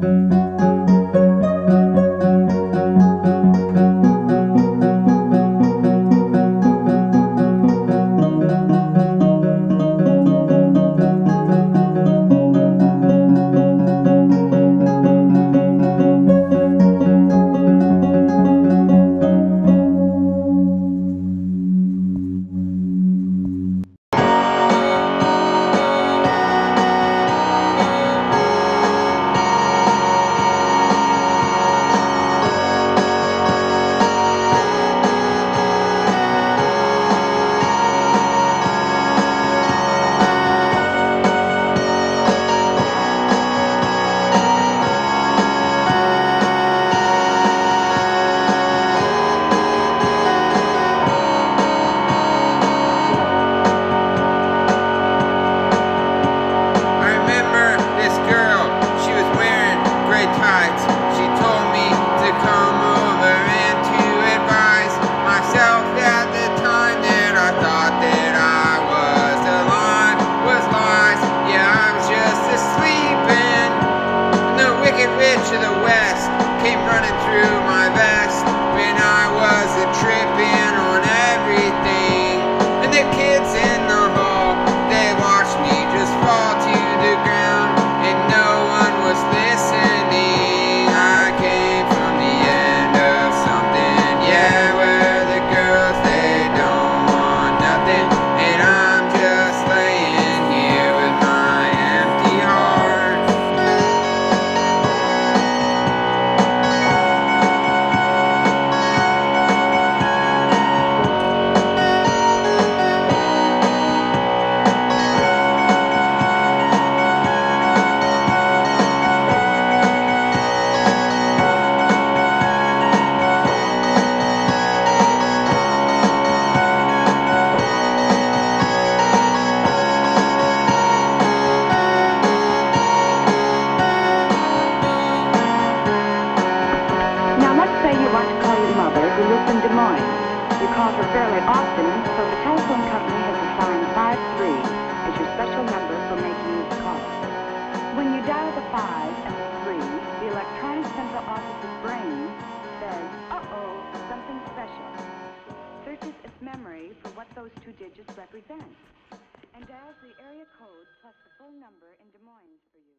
Música You call her fairly often, so the telephone company has assigned 53 as your special number for making these calls. When you dial the 5 and the 3, the electronic central office's brain says, uh-oh, something special. Searches its memory for what those two digits represent, and dials the area code plus the full number in Des Moines for you.